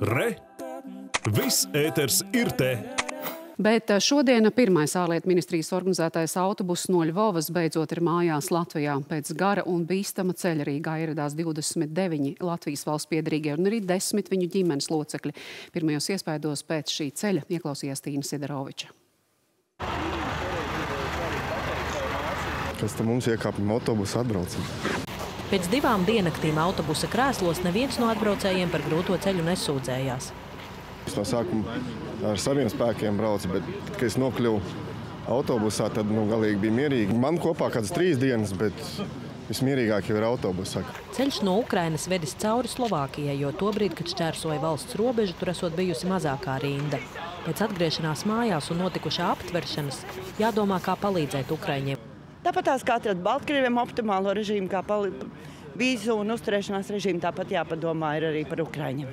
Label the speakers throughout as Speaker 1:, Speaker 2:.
Speaker 1: Re! Viss ēters ir te!
Speaker 2: Bet eh, šodien pirmais ārlietu ministrijas organizētais autobuss no Ļuvovas beidzot ir mājās Latvijā. Pēc gara un bīstama ceļa Rīgā ieradās 29 Latvijas valsts piedarīgie un arī 10 viņu ģimenes locekļi. Pirmajos iespaidos pēc šī ceļa ieklausījās Tīna Sidaroviča.
Speaker 3: Kas tam mums iekāpjam autobusu atbraucam?
Speaker 4: Pēc divām diennaktīm autobusa krēslos neviens no atbraucējiem par grūto ceļu nesūdzējās.
Speaker 3: Es no sākuma ar saviem spēkiem braucu, bet, kad es nokļuvu autobusā, tad nu, galīgi bija mierīgi. Man kopā kādas trīs dienas, bet vismierīgāk jau ir autobusā.
Speaker 4: Ceļš no Ukrainas vedis cauri Slovākijai, jo tobrīd, kad šķērsoja valsts robežu, tur esot bijusi mazākā rinda. Pēc atgriešanās mājās un notikušā aptveršanas jādomā, kā palīdzēt Ukraiņiem.
Speaker 5: Tāpat tās kā atrast Baltkrieviem optimālo režīmu, kā vīzu un uzturēšanās režīmu, tāpat jāpadomā ir arī par Ukraiņiem.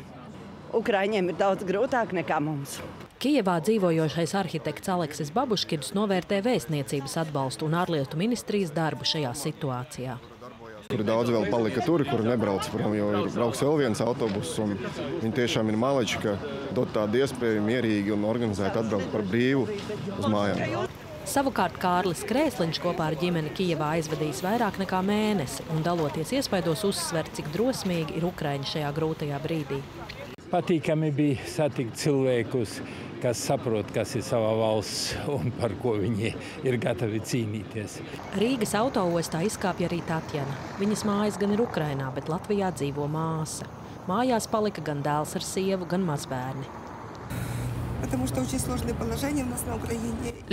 Speaker 5: Ukraiņiem ir daudz grūtāk nekā mums.
Speaker 4: Kijevā dzīvojošais arhitekts Aleksis Babuškins novērtē vēstniecības atbalstu un ārlietu ministrijas darbu šajā situācijā.
Speaker 3: Tur daudz vēl palika tur, kur nebrauc prom, jo ir brauks vēl viens autobus. Viņi tiešām ir maleči, ka dot tādu iespēju mierīgi un organizēt atbraukt par brīvu uz mājām.
Speaker 4: Savukārt Kārlis Krēsliņš kopā ar ģimeni Kijevā aizvadījis vairāk nekā mēnesi un daloties iespaidos uzsver, cik drosmīgi ir Ukraiņi šajā grūtajā brīdī.
Speaker 6: Patīkami bija satikt cilvēkus, kas saprot, kas ir savā valsts un par ko viņi ir gatavi cīnīties.
Speaker 4: Rīgas autoostā izkāpja arī Tatjana. Viņas mājas gan ir Ukrainā, bet Latvijā dzīvo māsa. Mājās palika gan dēls ar sievu, gan mazbērni.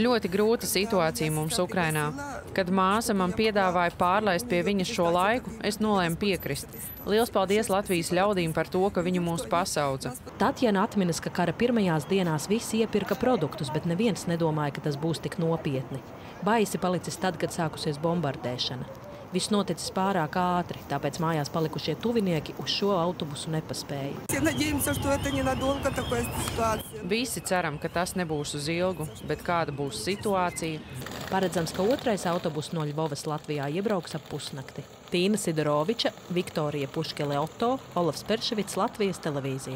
Speaker 7: Ļoti grūta situācija mums Ukrainā. Kad māsa man piedāvāja pārlaist pie viņas šo laiku, es nolēmu piekrist. Liels paldies Latvijas ļaudīm par to, ka viņi mūs pasaudza.
Speaker 4: Tatjana atminas, ka kara pirmajās dienās visi iepirka produktus, bet neviens nedomāja, ka tas būs tik nopietni. Baisi palicis tad, kad sākusies bombardēšana. Viss noticis pārāk ātri, tāpēc mājās palikušie tuvinieki uz šo autobusu nepaspēja.
Speaker 7: Visi ceram, ka tas nebūs uz ilgu, bet kāda būs situācija?
Speaker 4: Paredzams, ka otrais autobus no Ļuvovas Latvijā iebrauks ap pusnakti. Tīna Sidoroviča, Viktorija Puškele Otto, Olavs Perševits, Latvijas televīzija.